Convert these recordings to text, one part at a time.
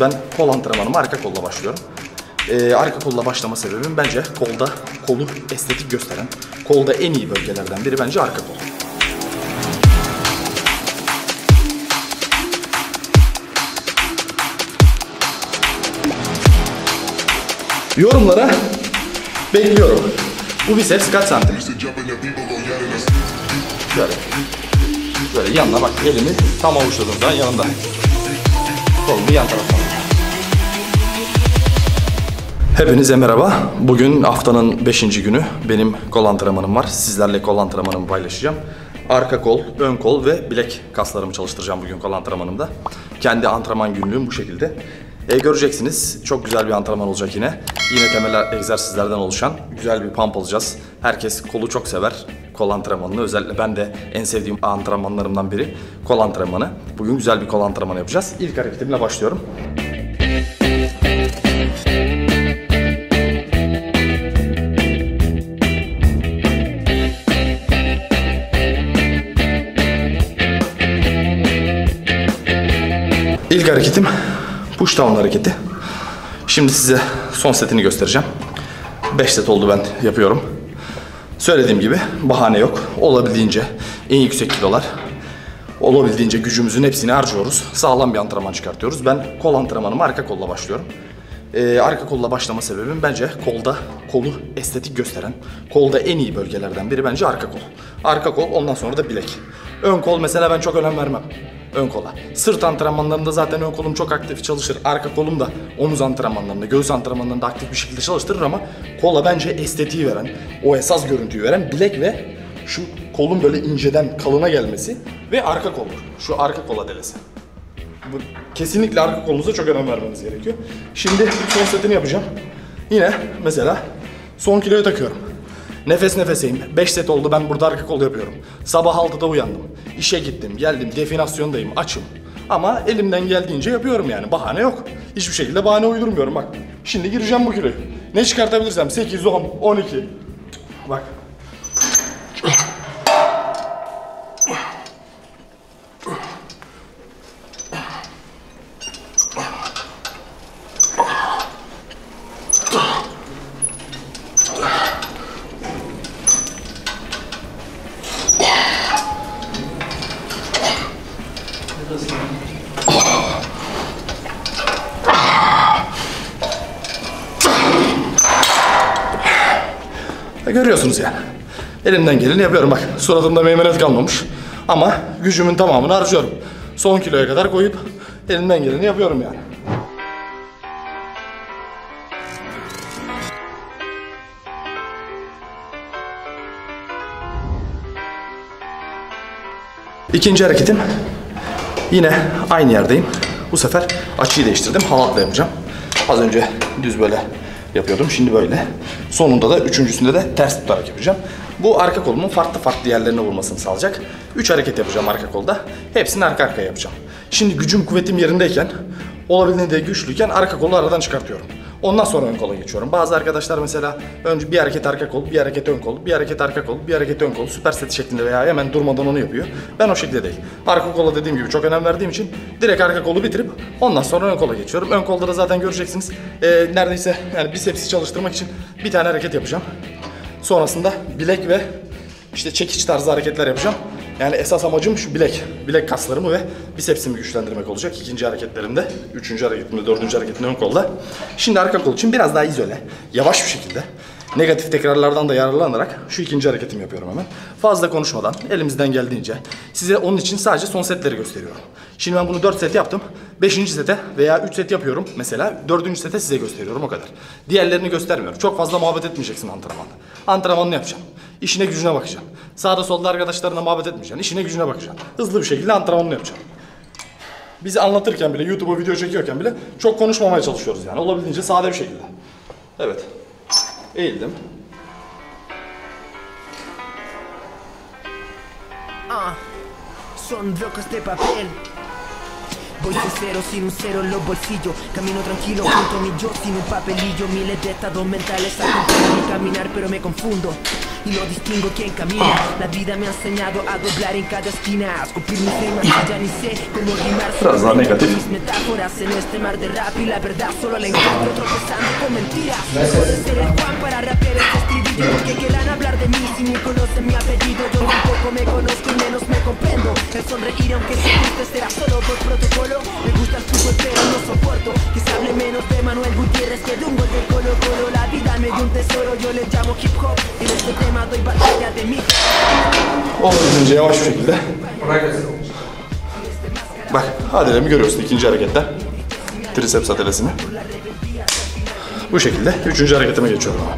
Ben kol antrenmanıma arka kolla başlıyorum. Ee, arka kolla başlama sebebim bence kolda kolu estetik gösteren, kolda en iyi bölgelerden biri bence arka kol. Yorumlara bekliyorum. Bu biceps kaç santim? Şöyle. Böyle yanına bak elimi tam avuçladığım zaman yanında. Kolumu yan tarafa. Hepinize merhaba. Bugün haftanın 5. günü. Benim kol antrenmanım var. Sizlerle kol antrenmanımı paylaşacağım. Arka kol, ön kol ve bilek kaslarımı çalıştıracağım bugün kol antrenmanımda. Kendi antrenman günlüğüm bu şekilde. E, göreceksiniz çok güzel bir antrenman olacak yine. Yine temel egzersizlerden oluşan güzel bir pump alacağız. Herkes kolu çok sever. Kol antrenmanını özellikle ben de en sevdiğim antrenmanlarımdan biri kol antrenmanı. Bugün güzel bir kol antrenmanı yapacağız. İlk hareketimle başlıyorum. İlk hareketim push down hareketi. Şimdi size son setini göstereceğim. 5 set oldu ben yapıyorum. Söylediğim gibi bahane yok. Olabildiğince en yüksek kilolar, olabildiğince gücümüzün hepsini harcıyoruz. Sağlam bir antrenman çıkartıyoruz. Ben kol antrenmanıma arka kolla başlıyorum. Ee, arka kolla başlama sebebim bence kolda kolu estetik gösteren, kolda en iyi bölgelerden biri bence arka kol. Arka kol ondan sonra da bilek. Ön kol mesela ben çok önem vermem ön kola. Sırt antrenmanlarında zaten ön kolum çok aktif çalışır. Arka kolum da omuz antrenmanlarında, göğüs antrenmanlarında aktif bir şekilde çalıştırır ama kola bence estetiği veren, o esas görüntüyü veren bilek ve şu kolun böyle inceden kalına gelmesi ve arka koldur. Şu arka kola delesi. Bu, kesinlikle arka kolunuza çok önem vermeniz gerekiyor. Şimdi son setini yapacağım. Yine mesela son kiloyu takıyorum. Nefes nefeseyim. 5 set oldu ben burada arka kol yapıyorum. Sabah 6'da uyandım. İşe gittim, geldim, definasyondayım, açım. Ama elimden geldiğince yapıyorum yani. Bahane yok. Hiçbir şekilde bahane uydurmuyorum bak. Şimdi gireceğim bu kiloyu. Ne çıkartabilirsem 8, 10, 12. Bak. Görüyorsunuz yani. Elimden geleni yapıyorum bak. Suratımda meymenet kalmamış. Ama gücümün tamamını harcıyorum. Son kiloya kadar koyup elimden geleni yapıyorum yani. İkinci hareketim yine aynı yerdeyim. Bu sefer açıyı değiştirdim. Halatla yapacağım. Az önce düz böyle yapıyordum. Şimdi böyle. Sonunda da üçüncüsünde de ters tutarak yapacağım. Bu arka kolumun farklı farklı yerlerine vurmasını sağlayacak. Üç hareket yapacağım arka kolda. Hepsini arka arkaya yapacağım. Şimdi gücüm kuvvetim yerindeyken olabildiğince güçlüyken arka kolu aradan çıkartıyorum. Ondan sonra ön kola geçiyorum. Bazı arkadaşlar mesela önce bir hareket arka kol, bir hareket ön kol, bir hareket arka kol, bir hareket ön kol, süper set şeklinde veya hemen durmadan onu yapıyor. Ben o şekilde değil. Arka kola dediğim gibi çok önem verdiğim için direkt arka kolu bitirip ondan sonra ön kola geçiyorum. Ön kolda da zaten göreceksiniz. Ee, neredeyse yani bisepsi çalıştırmak için bir tane hareket yapacağım. Sonrasında bilek ve işte çekiç tarzı hareketler yapacağım. Yani esas amacım şu bilek, bilek kaslarımı ve bisepsimi güçlendirmek olacak ikinci hareketlerimde. Üçüncü hareketimde, dördüncü hareketimde ön kolda. Şimdi arka kol için biraz daha izole, yavaş bir şekilde negatif tekrarlardan da yararlanarak şu ikinci hareketimi yapıyorum hemen. Fazla konuşmadan elimizden geldiğince size onun için sadece son setleri gösteriyorum. Şimdi ben bunu 4 set yaptım. 5. sete veya 3 set yapıyorum mesela. 4. sete size gösteriyorum o kadar. Diğerlerini göstermiyorum. Çok fazla muhabbet etmeyeceksin antrenmanda. Antrenmanını yapacaksın. İşine gücüne bakacaksın. Sağda solda arkadaşlarına muhabbet etmeyeceksin. İşine gücüne bakacaksın. Hızlı bir şekilde antrenmanını yapacaksın. Bizi anlatırken bile, YouTube'a video çekiyorken bile çok konuşmamaya çalışıyoruz yani. Olabildiğince sade bir şekilde. Evet. Eğildim. Ah, son rocas de papel. Voy sincero sin un cero en los bolsillos. Camino tranquilo junto a mi yo sin un papelillo. Miles de estados mentales mi caminar, pero me confundo. Y no distingo quién camina. La vida me ha enseñado a doblar en cada esquina, a escupir mis temas y ya ni sé cómo rimar. Mis metáforas en este mar de rap y la verdad solo la encuentro tropezando con mentiras. Puede ser el Juan para rapear este estribillo, que quieran hablar de mí si ni conocen mi apellido. Yo tampoco me conozco y menos me comprendo. El sonreír aunque se guste será solo por protocolo. Me gusta el fútbol pero no soporto que se hable menos de Manuel Gutiérrez que de un gol de Colo Colo. La vida me dio un tesoro, yo le llamo hip hop. En este tema Olabildiğince yavaş bir şekilde. Bak adelemi görüyorsun ikinci harekette. Triceps adelesini. Bu şekilde üçüncü hareketime geçiyorum ama.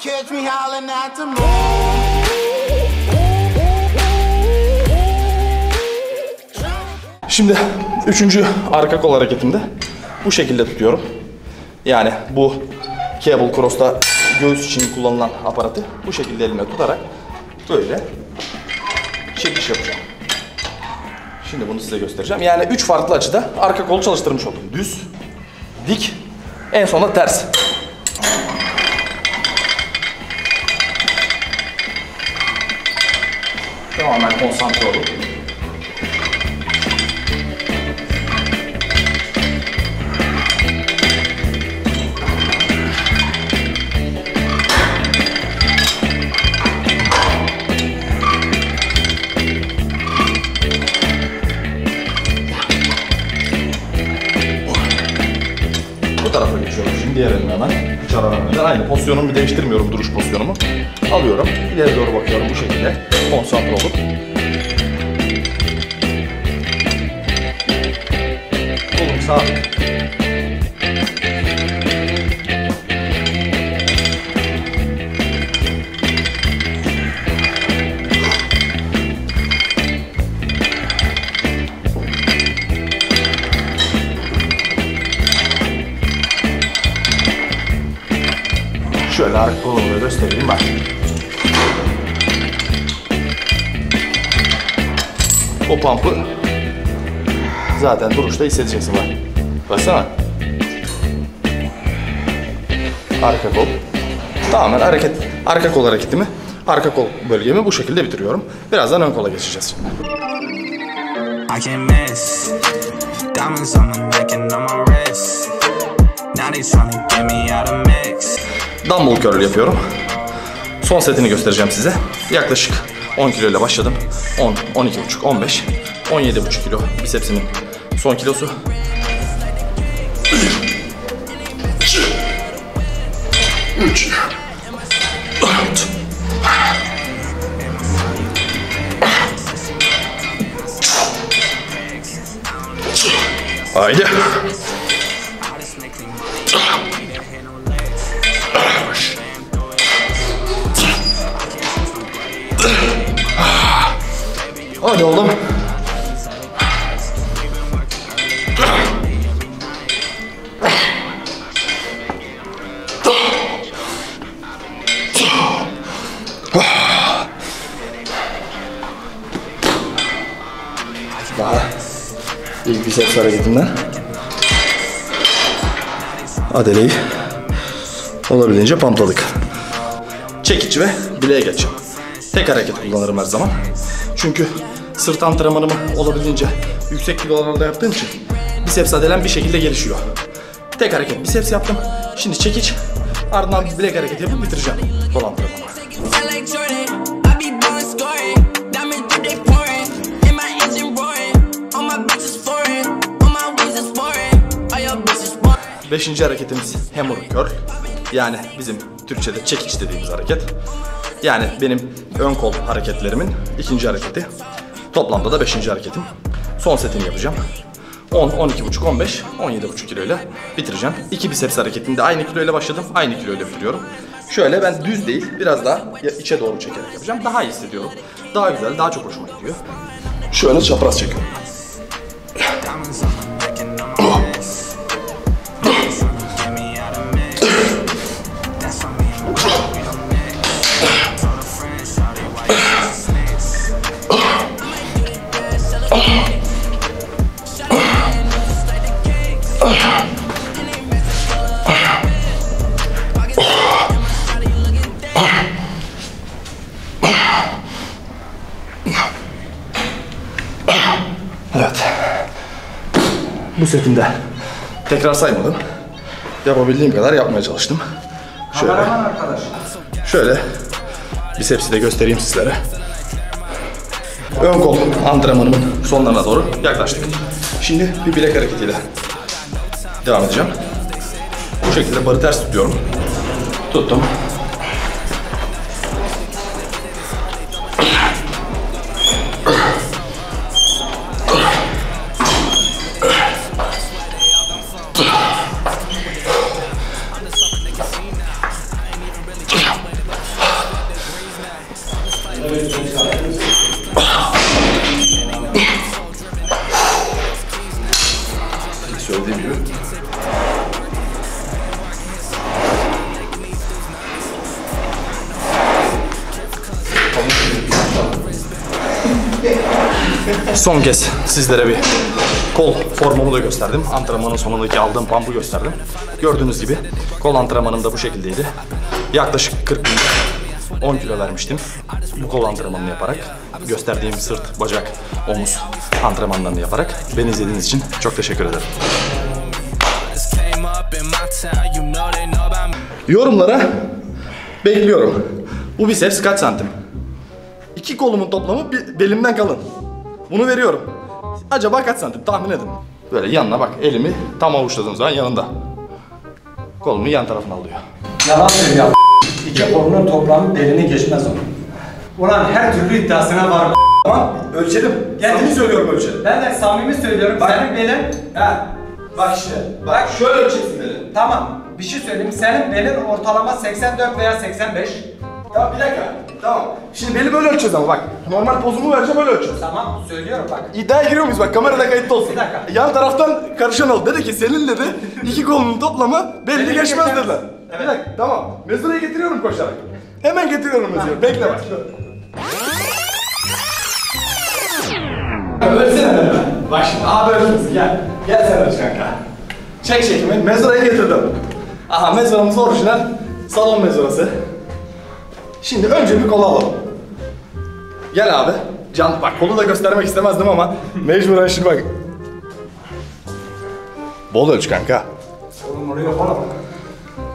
Catch me howling at the moon. Şimdi üçüncü arka kol hareketimde bu şekilde tutuyorum. Yani bu cable cross'ta göğüs için kullanılan aparatı bu şekilde elimle tutarak böyle çekiş yapacağım. Şimdi bunu size göstereceğim. Yani üç farklı açıda arka kol çalıştırmış oldum. Düz, dik, en sonunda ters. Tamamen konsantre olun. Tarafa geçiyorum şimdi diğer elime hemen. Hiç ara. Aynı pozisyonumu değiştirmiyorum duruş pozisyonumu. Alıyorum. ileri doğru bakıyorum bu şekilde. Konsantre olup. Kolum sabit. Şöyle arka kolumu da göstereyim bak. O pump'ı zaten duruşta hissedeceksin bak. Baksana. Arka kol. Tamamen hareket, arka kol hareketimi, arka kol bölgemi bu şekilde bitiriyorum. Birazdan ön kola geçeceğiz. I can't miss. Diamonds on my neck and on my wrist. Now they tryna get me out of mix. Dumbbell curl yapıyorum. Son setini göstereceğim size. Yaklaşık 10 kilo ile başladım. 10, 12,5, 15, 17,5 kilo bisepsimin son kilosu. Üç, dört, Haydi. İlk biceps hareketinden Adele'yi olabildiğince pampladık. Çekiç ve bileğe geçeceğim. Tek hareket kullanırım her zaman. Çünkü sırt antrenmanımı olabildiğince yüksek kilolarda yaptığım için biceps adelem bir şekilde gelişiyor. Tek hareket biceps yaptım. Şimdi çekiç ardından bir bilek hareketi yapıp bitireceğim kol. Beşinci hareketimiz hammer curl. Yani bizim Türkçe'de çekiç dediğimiz hareket. Yani benim ön kol hareketlerimin ikinci hareketi. Toplamda da beşinci hareketim. Son setini yapacağım. 10, 12,5, 15, 17,5 kilo ile bitireceğim. İki biceps hareketini de aynı kilo ile başladım. Aynı kilo ile bitiriyorum. Şöyle ben düz değil, biraz daha içe doğru çekerek yapacağım. Daha iyi hissediyorum. Daha güzel, daha çok hoşuma gidiyor. Şöyle çapraz çekiyorum. Bu setimde tekrar saymadım. Yapabildiğim kadar yapmaya çalıştım. Şöyle. Şöyle bisepsi de göstereyim sizlere. Ön kol antrenmanımın sonlarına doğru yaklaştık. Şimdi bir bilek hareketiyle devam edeceğim. Bu şekilde barı ters tutuyorum. Tuttum. Son kez sizlere bir kol formumu da gösterdim. Antrenmanın sonundaki aldığım pump'ı gösterdim. Gördüğünüz gibi kol antrenmanım da bu şekildeydi. Yaklaşık 40 günde 10 kilo vermiştim. Bu kol antrenmanını yaparak, gösterdiğim sırt, bacak, omuz antrenmanlarını yaparak beni izlediğiniz için çok teşekkür ederim. Yorumlara bekliyorum. Bu biceps kaç santim? İki kolumun toplamı belimden kalın. Bunu veriyorum. Acaba kaç santim tahmin edin. Böyle yanına bak elimi tam avuçladığım zaman yanında. Kolumu yan tarafına alıyor. Yalan söylüyor. İki kolunun toplamı belini geçmez onun. Ulan her türlü iddiasına var. Tamam ölçelim. Kendimi söylüyorum ölçelim. Ben de samimi söylüyorum. Senin belin... Ha, bak işte. Bak şöyle ölçeceksin beni. Tamam. Bir şey söyleyeyim. Senin belin ortalama 84 veya 85. Tamam bir dakika. Tamam. Şimdi beli böyle ölçeceğiz ama bak. Normal pozumu vereceğim öyle ölçeceğiz. Tamam söylüyorum bak. İddiaya giriyor muyuz bak kamerada kayıtlı olsun. Bir dakika. Yan taraftan karışan oldu. Dedi ki senin dedi iki kolunun toplamı belli Belli geçmez geçmez. dediler. Bir dakika tamam. Mezurayı getiriyorum koşarak. Hemen getiriyorum mezurayı. Bekle bak. Ölsene beni. Bak şimdi abi ölçmesin gel. Gel sen ölç kanka. Çek çekimi. Mezurayı getirdim. Aha mezuramız orijinal. Salon mezurası. Şimdi önce bir kolu alalım. Gel abi. Can bak kolu da göstermek istemezdim ama mecburen şimdi bak. Bol ölç kanka. Oğlum oraya yapalım.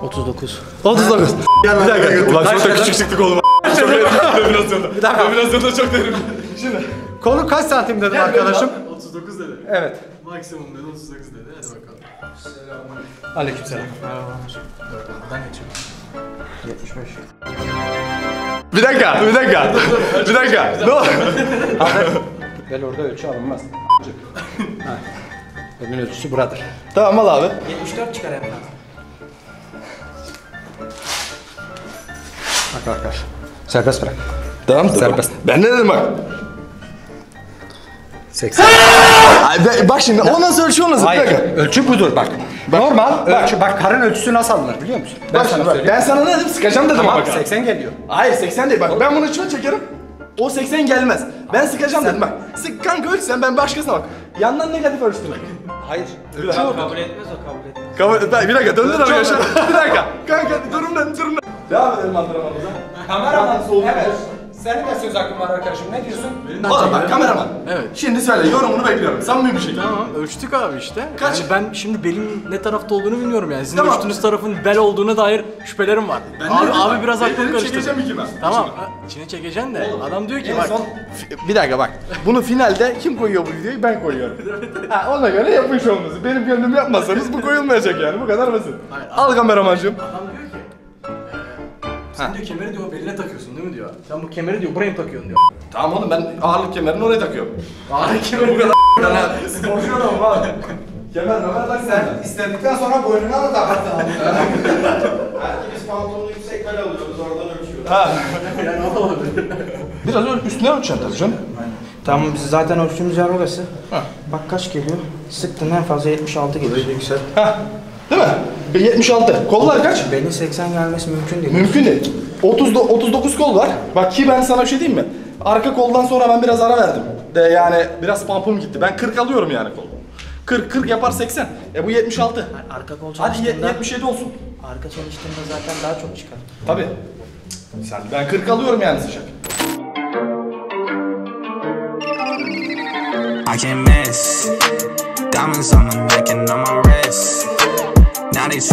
39. 39. Gel bir dakika. Ulan çok da küçük çıktı koluma. Çok derin. Dominasyonda. Bir dakika. Dominasyonda çok derin. Şimdi. Kolu kaç santim dedim arkadaşım? 39 dedi. Evet. Maksimum dedi 39 dedi. Hadi bakalım. Aleykümselam. Buradan geçiyorum. 75. Bir dakika. Bir dakika. bir dakika. Ne oldu? Bel orada ölçü alınmaz. Belin ölçüsü buradır. Tamam al abi. 74 çıkar en Bak arkadaş. Serbest bırak. Tamam. Serbest. Ben ne dedim bak. 80. Ay, be- bak şimdi o nasıl ölçü o nasıl? Bir Hayır, dakika. ölçü budur bak. Normal ölçü. Bak karın ölçüsü nasıl alınır biliyor musun? Ben Bak sana şimdi bak. söyleyeyim. Ben sana ne dedim? Sıkacağım dedim Tamam bak. 80 geliyor. Hayır 80 değil bak ben bunu içime çekerim. O 80 gelmez. Ben sıkacağım dedim bak. Sık kanka ölç sen ben başkasına bak. Yandan negatif ölçtüm. Hayır. Ölçü o. Kabul etmez o kabul etmez. Kabul, bir dakika döndür arkadaşlar. bir dakika. Kanka durun lan. Devam edelim antrenmanımıza. Kameraman. Soğuk Evet. Senin de söz hakkın var arkadaşım. Ne diyorsun? Oğlum bak kameraman. Evet. Şimdi söyle yorumunu bekliyorum. Samimi bir şekilde. Tamam ölçtük abi işte. Kaç? Yani ben şimdi belin ne tarafta olduğunu bilmiyorum yani. Sizin Tamam. ölçtüğünüz tarafın bel olduğuna dair şüphelerim var. Ben abi, abi biraz aklımı Belleri karıştırdı. çekeceğim iki ben. Tamam. ha, İçine çekeceksin de. Adam diyor ki En bak. son bir dakika bak. Bunu finalde kim koyuyor bu videoyu? Ben koyuyorum. ha, ona göre yapmış olması. Benim gönlüm yapmazsanız bu koyulmayacak yani. Bu kadar basit. Al kameramancığım. Adam diyor Sen diyor kemeri diyor beline takıyorsun değil mi diyor. Sen bu kemeri diyor buraya mı takıyorsun diyor. Tamam oğlum ben ağırlık kemerini oraya takıyorum. Ağrı kemeri Bu kadar yani sporcu adamım abi. Kemer kemer tak sen. İstedikten sonra boynuna da takarsın. Biz pantolonu yüksek bel alıyoruz oradan ölçüyoruz. Ha. Biraz öyle üstüne ölçeceksin tabii canım. Tamam biz zaten ölçtüğümüz yer orası. Bak kaç geliyor? Sıktın en fazla 76 gelir. Ha. Değil mi? E, 76. Kollar kaç? Belin 80 gelmesi mümkün değil. Mümkün değil. 30 39 kol var. Bak ki ben sana bir şey diyeyim mi? Arka koldan sonra ben biraz ara verdim. De yani biraz pump'ım gitti. Ben 40 alıyorum yani kol. 40 40 yapar 80. E bu 76. Arka kol Hadi ye- çalıştığında, 77 olsun. arka çalıştığında zaten daha çok çıkar. Tabii. Sen ben 40 alıyorum yani sıcak. I can't miss. Diamonds on my neck and on my wrist. Now they tryna